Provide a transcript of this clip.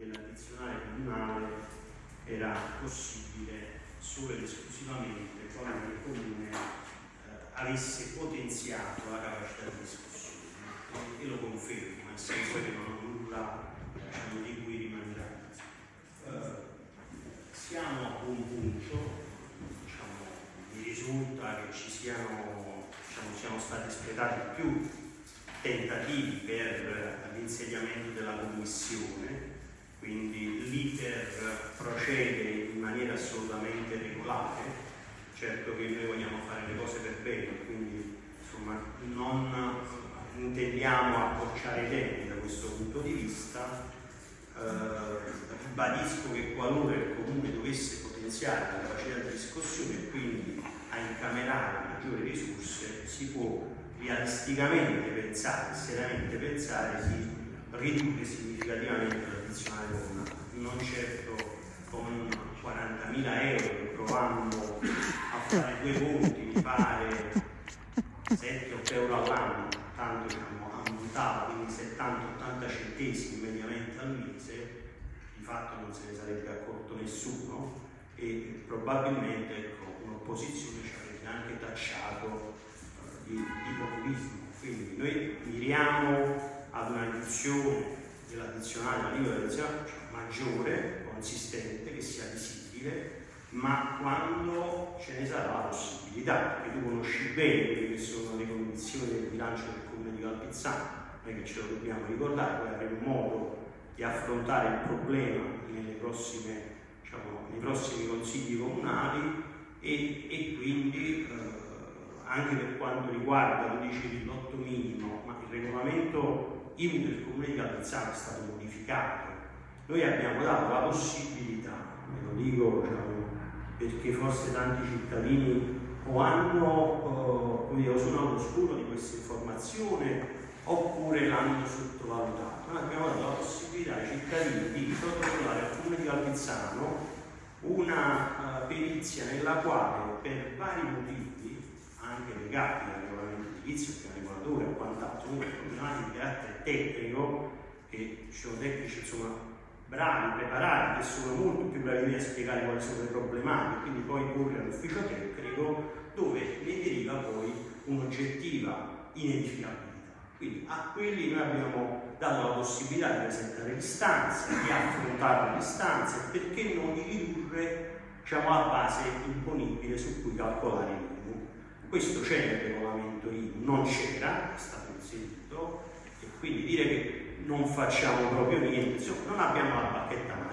dell'addizionale comunale era possibile solo ed esclusivamente quando il comune eh, avesse potenziato la capacità di discussione e, lo confermo, nel senso che non ho nulla diciamo, di cui rimandare. Eh, siamo a buon punto, diciamo, mi risulta che ci siano, diciamo, siano stati espletati più tentativi per l'insediamento della commissione, quindi l'iter procede in maniera assolutamente regolare, certo che noi vogliamo fare le cose per bene, quindi insomma non intendiamo accorciare i tempi da questo punto di vista. Eh, ribadisco che qualora il Comune dovesse potenziare la capacità di discussione e quindi a incamerare maggiori risorse, si può realisticamente pensare, seriamente pensare di ridurre significativamente l'addizionale comunale, non certo con 40.000 euro provando a fare due conti, mi pare 7-8 euro all'anno, tanto diciamo, ammontava, quindi 70-80 centesimi mediamente al mese, di fatto non se ne sarebbe accorto nessuno e probabilmente ecco, un'opposizione ci avrebbe anche tacciato eh, di, di populismo. Quindi noi miriamo ad una riduzione dell'addizionale, la lingua dell'addizionale cioè maggiore, consistente, che sia visibile, ma quando ce ne sarà la possibilità, perché tu conosci bene quelle che sono le condizioni del bilancio del comune di Calpizzano, non è che ce lo dobbiamo ricordare, poi avremo modo di affrontare il problema prossime, diciamo, nei prossimi consigli comunali e, e quindi eh, anche per quanto riguarda, tu dicevi, l'otto minimo, ma il regolamento IMU del comune di Calpizzano è stato modificato. Noi abbiamo dato la possibilità, me lo dico diciamo, perché forse tanti cittadini o hanno, eh, sono all'oscuro di questa informazione oppure l'hanno sottovalutato. Noi abbiamo dato la possibilità ai cittadini di protocollare al comune di Calvizzano una uh, perizia nella quale per vari motivi, anche legati al regolamento edilizio, al regolatore e quant'altro, comunque problematiche di carattere tecnico, che ci sono tecnici insomma bravi, preparati, che sono molto più bravi a spiegare quali sono le problematiche, quindi poi porre all'ufficio tecnico dove ne deriva poi un'oggettiva inedificabilità quindi a quelli noi abbiamo dato la possibilità di presentare l'istanza, di affrontare l'istanza perché non di ridurre diciamo, la base imponibile su cui calcolare l'IMU. Questo c'è nel regolamento IMU, non c'era, è stato inserito, e quindi dire che non facciamo proprio niente, insomma, non abbiamo la bacchetta magica.